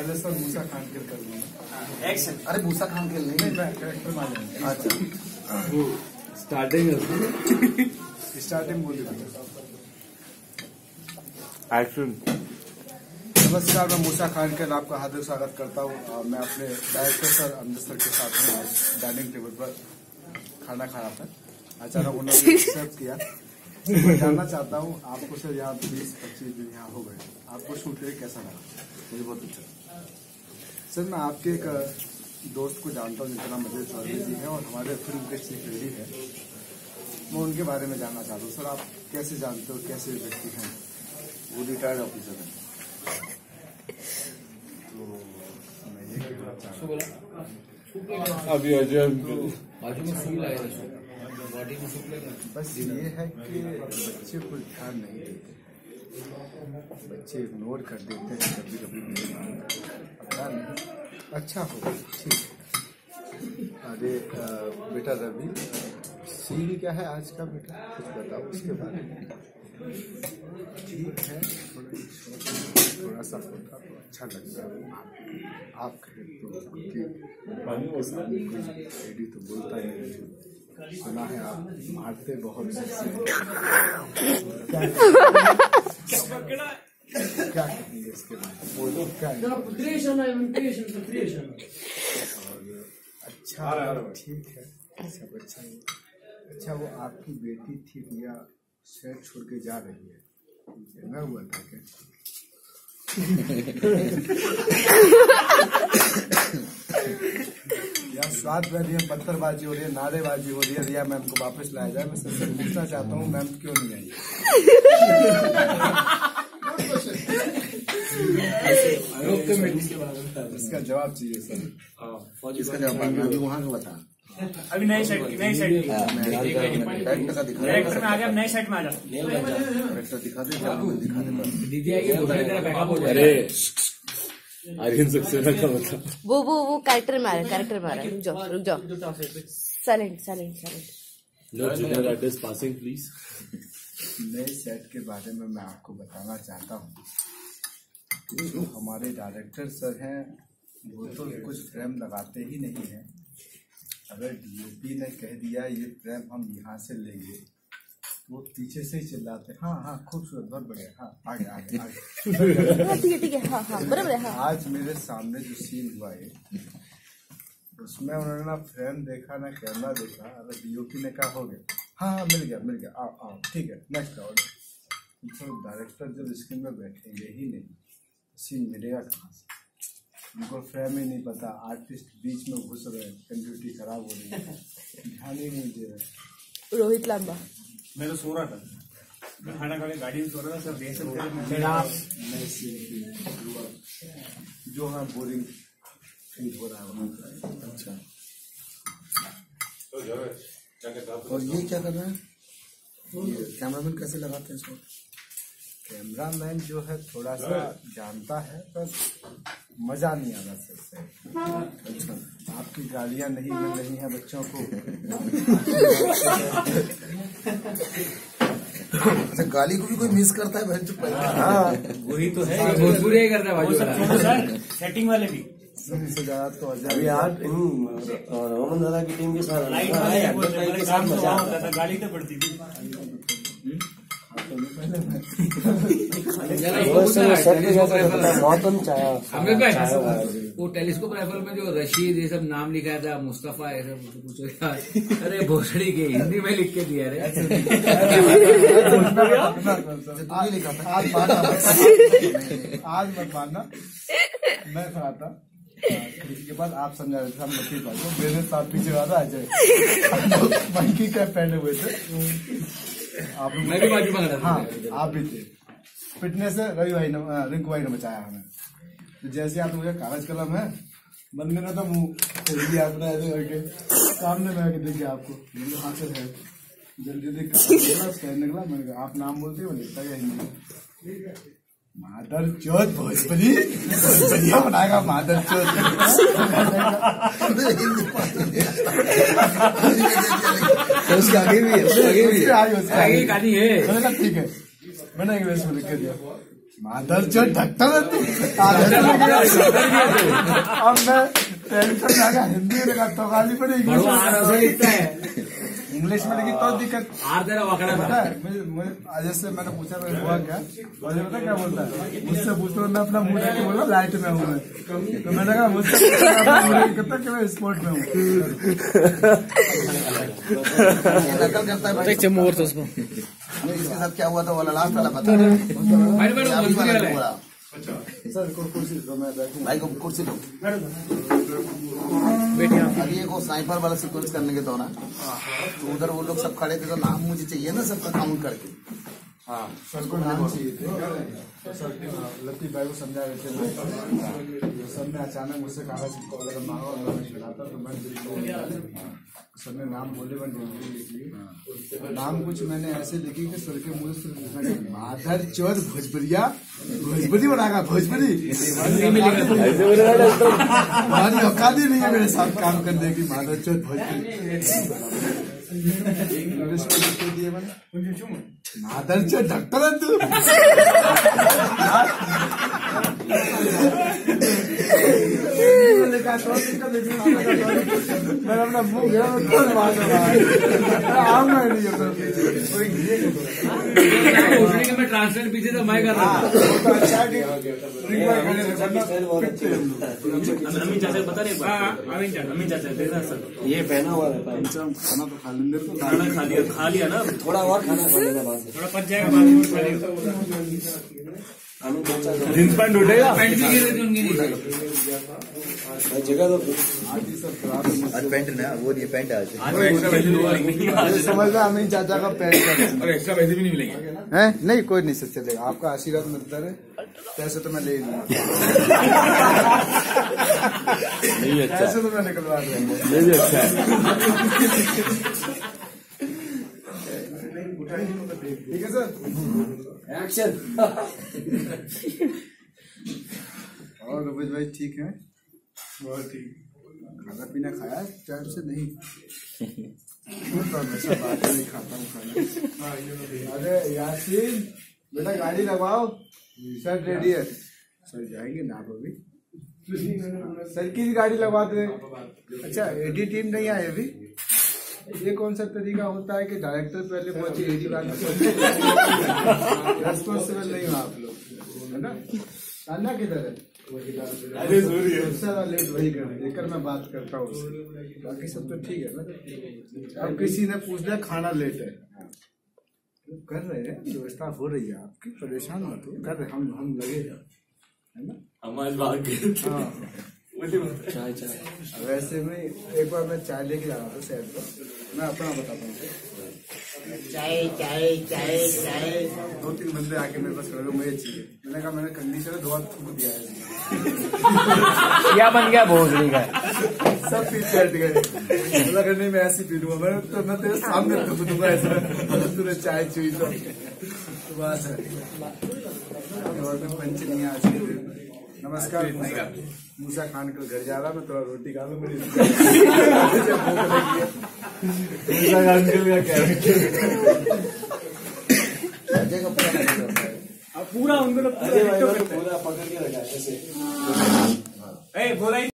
पहले सर मूसा खान के कर लूँगा एक्शन अरे भूसा खान के नहीं। मैं कैरेक्टर में जाऊँगा। अच्छा। स्टार्टिंग स्टार्टिंग बोल दीजिए एक्शन नमस्कार मैं मूसा खान के आपका हार्दिक स्वागत करता हूँ। मैं अपने डायरेक्टर सर अमजद सर के साथ हूँ आज डाइनिंग टेबल पर खाना खा रहा था। अचानक उन्होंने सर्व किया। मैं जानना चाहता हूँ आपको सर यहाँ बीस पच्चीस दिन यहाँ हो गए। आपको शूट करके कैसा लगा? मुझे बहुत अच्छा सर मैं आपके एक दोस्त को जानता हूँ जिनका नाम अजय चौधरी जी है और हमारे फ़िल्म के चीफ रेडी है। मैं उनके बारे में जानना चाहता हूँ। सर आप कैसे जानते हो कैसे व्यक्ति हैं? वो रिटायर्ड ऑफिसर है। तो मैं ये कहना चाह रहा हूँ अभी अजय बस ये है कि बच्चे को ध्यान नहीं देते बच्चे इग्नोर कर देते हैं कभी कभी पता नहीं अच्छा हो ठीक है। अरे बेटा रवि सीन क्या है आज का बेटा? कुछ बताओ उसके बारे में। ठीक है थोड़ा सा होता तो अच्छा लगता है। आप- कहें तो रेडी तो बोलता ही नहीं। सुना है आप मारते बहुत क्या कहेंगे इसके बारे है? और अच्छा ठीक है सब अच्छा ही। अच्छा वो आपकी बेटी थी या शहर छोड़ के जा रही है मैं हुआ था क्या? या स्वाद में रही है पत्थरबाजी हो रही है नारेबाजी हो रही है। रिया मैम को वापस लाया जाए मैं सबसे पूछना चाहता हूँ मैम क्यों नहीं आई? इसका जवाब चाहिए सर। इसका जवाब मैं अभी वहाँ का बता अभी नए सेट नए सेट डायरेक्टर का दिखा डायरेक्टर में आ गया नई सेट में आ जा डायरेक्टर दिखा दे दिखा दे दीदी आएगी बैकअप हो अरे आर्यन सक्सेना का बता वो वो वो कैरेक्टर में आ रहा है कैरेक्टर में आ रहा है। रुक जाओ रुक जाओ। Silent silent silent no junior artist passing please नए सेट के बारे में मैं आपको बताना चाहता हूँ। जो हमारे डायरेक्टर सर हैं वो तो कुछ फ्रेम लगाते ही नहीं हैं। अगर डीओपी ने कह दिया ये फ्रेम हम यहाँ से लेंगे। तो वो पीछे से ही चिल्लाते हाँ हाँ खूबसूरत बहुत बढ़िया हाँ आगे आगे आगे। हाँ ठीक है ठीक है हाँ हाँ बराबर है हाँ। आज मेरे सामने जो सीन हुआ है उसमें उन्होंने ना फ्रेम देखा ना कैमरा देखा अगर डीओपी ने कहा हो गया। हाँ हाँ मिल गया मिल गया आओ आओ ठीक है नेक्स्ट ऑर्डर तो डायरेक्टर जब स्क्रीन में बैठेंगे ही नहीं सीन मिलेगा कहाँ से? उनको फ्रेम ही नहीं पता आर्टिस्ट बीच में घुस रहे हैं कंप्यूटर खराब हो रही है। ध्यान ही नहीं दे रहे। रोहित लांबा। मैं तो सो रहा था। मैं खाना खा के गाड़ी में सो रहा था सब रिहर्सल जो हाँ बोरिंग फील हो रहा है। अच्छा। और ये क्या कर रहे हैं? कैमरामैन कैसे लगाते हैं इसको? कैमरामैन जो है थोड़ा सा जानता है पर मज़ा नहीं आ रहा सर अच्छा आपकी गालियाँ नहीं मिल रही हैं बच्चों को। अच्छा गाली को भी कोई मिस करता है बहन चुप हाँ वही तो है। भोजपुरी ही करता है बाजू वाला सेटिंग वाले भी। तो अभी आज रोमन दादा की टीम के साथ हैं, तो वहाँ होता था गाली तो पड़ती थी मौतम चाया हमें क्या वो टेलीस्कोप राइफल में जो रशीद ये सब नाम लिखा था मुस्तफ़ा ये सब कुछ यार। अरे भोसड़ी के हिंदी में लिख के दिया रे। आज लिखा था। आज मानना। आज मत मानना। मैं खड़ा था खिड़की के पास आप समझा रहे थे हम तो मेरे साथ पीछे रहा था अजय मंकी कैप पहने हुए थे। आप मैं भी बाजू में हाँ। आप भी थे। फिटनेस है, रवि भाई ने रिंकू भाई ने बचाया हमें। तो जैसे आप मुझे कागज़ कलम है मन में ना तो मुँह जल्दी अपना ऐसे करके सामने में आके देखिए आपको। मेरे हाथ से है। जल्दी जल्दी कागज़ निकला, मैंने कहा, आप नाम बोलते हो, लिखता गया हिंदी। मादर चौथ भोजपुरी? बढ़िया बनाएगा मादर तो उसके आगे भी है उसके आगे भी है। चौथ आगे कहानी है। मैंने कहा ठीक है। मैंने इंग्लिश में लिख के दिया है तू। आधे से लेके अब मैं टेंशन में आ गया। हिंदी में लिखा तो गाली है। इंग्लिश में लिखी तो दिक्कत पता है मुझे मुझे आज से मैंने पूछा मैं हुआ क्या? और ये पता क्या बोलता है? मुझसे पूछो मैं अपना मुँह देख के बोला लाइट में हूँ मैं। तो मैंने कहा मुझसे मुँह देख के कहता कि मैं स्पोर्ट में हूँ। है तो उसको। इसके साथ क्या हुआ था वाला लास्ट वाला वाला है। सर को कुर्सी दो मैं बैठूँ भाई को कुर्सी लो अभी एक वो स्नाइपर वाला सीक्वेंस करने के दौरान तो उधर वो लोग सब खड़े थे तो नाम मुझे चाहिए ना सबका काउंट करके सर को नाम चाहिए थे। सर लतीफ भाई को समझा रहे थे। सर ने अचानक मुझसे कागज़ वगैरह मांगा और मैं खिलाता तो मैं सर ने नाम बोले मैं डिग्री लिख ली नाम कुछ मैंने ऐसे लिखी कि सर के मुझे से मैंने माधर चौथ भोजपुरिया भोजपुरी बनागा भोजपुरी? हमारी औकात ही नहीं है मेरे साथ काम करने की माधर चौथ भोजपुरी। इंग्लिश में लिख दिए मैंने। माधरच्या ढक्कन तू मैंने अपना मुँह गया मैं कौन मार रहा आऊँगा नहीं ये तो कोई ये मैं ट्रांसलेट पीछे तो मैं कर रहा है। लोग। हाँ। ये पहना हुआ रहता है खाना तो खा लेंगे तो खाना खा लिया खा लिया ना थोड़ा और खाना पड़ेगा बाद। में थोड़ा पच जाएगा बाद में जींस पैंट उठेगा पैंट भी रही जगह तो आज ही है पैंट ना वो ये पैंट आज। नहीं समझ हमें चाचा का कर और एक्स्ट्रा पैसे भी नहीं मिलेंगे। है? नहीं कोई नहीं सच चलेगा आपका आशीर्वाद मिलता रहे। पैसे तो मैं ले ही लूँगा। नहीं अच्छा। पैसे तो मैं निकलवा दूँगा। ये भी अच्छा। है ठीक है सर। एक्शन और रुपेश भाई ठीक है? बहुत ठीक। खाना पीना खाया टाइम से नहीं? तो हमेशा बात नहीं खाता हूँ खाना अरे यासीन बेटा गाड़ी लगवाओ सर रेडी है। सर जाएँगे ना आप अभी सर की भी गाड़ी लगवा दे। अच्छा एडी टीम नहीं आई अभी? ये कौन सा तरीका होता है कि डायरेक्टर पहले पहुँचे एडी बाद रेस्पॉन्सिबल नहीं हो आप लोग है ना? तान्या किधर है? अरे सारा लेट वही कर देकर मैं बात करता हूँ बाकी सब तो ठीक है ना? अब किसी ने पूछ लिया खाना लेट है। कर रहे हैं व्यवस्था हो रही है आपकी परेशान मत हो। कर रहे हम हम लगे हैं है ना हमारे भाग गए हाँ। चाय चाय। वैसे में एक बार मैं चाय लेके जा रहा था शहर पर मैं अपना बताता हूँ। चाय चाय चाय चाय। दो तीन बंदे आके मेरे पास खड़े मुझे चाहिए। मैंने कहा मैंने कंडीशन दो हाथ थूक दिया है। क्या बन गया भोसड़ी का। सब पीट बैठ गए। कि नहीं मैं ऐसे पी लूँगा मैं तो मैं तेरे सामने थूक दूँगा ऐसा तूने चाय चुई तो तो बात है। और मैं पंच नहीं आज के दिन। नमस्कार मूसा मूसा खान कल घर जा रहा मैं थोड़ा रोटी खा लू मेरी खान है? का कैरेक्टर पूरा उनको तो पूरा पकड़ के रखा ऐसे। ए बोला ही